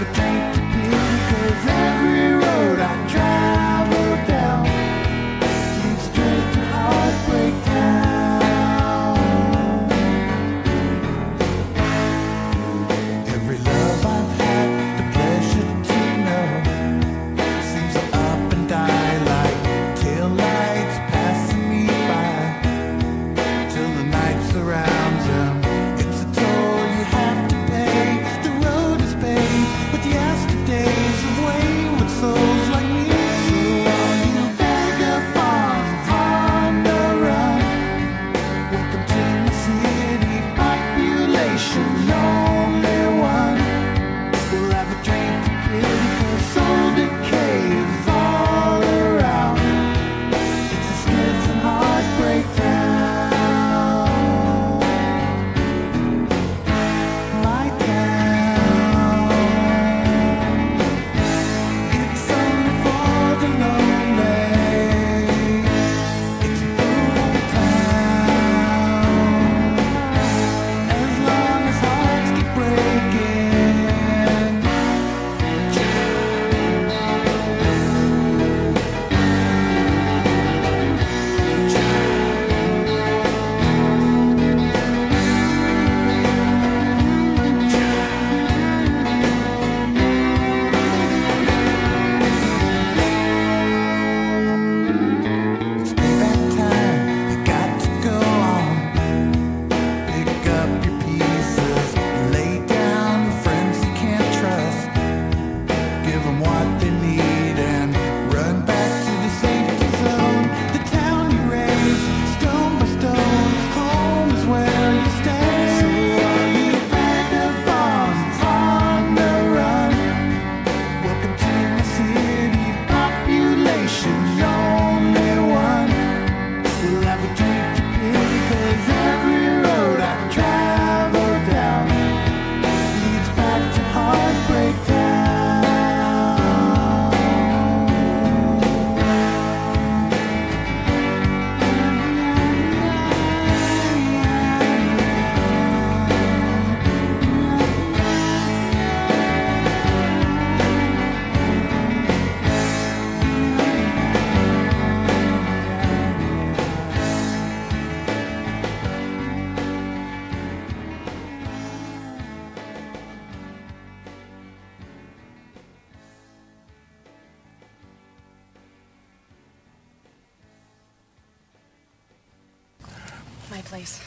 never think my place.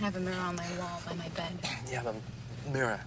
I have a mirror on my wall by my bed. You have a mirror